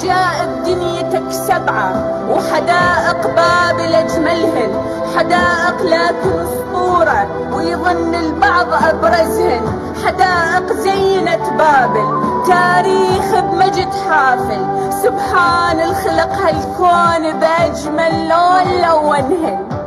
عجائب دنيتك سبعة وحدائق بابل أجملهن حدائق لكن أسطورة ويظن البعض أبرزهن. حدائق زينت بابل تاريخ بمجد حافل. سبحان الخلق هالكون بأجمل لون لونهن.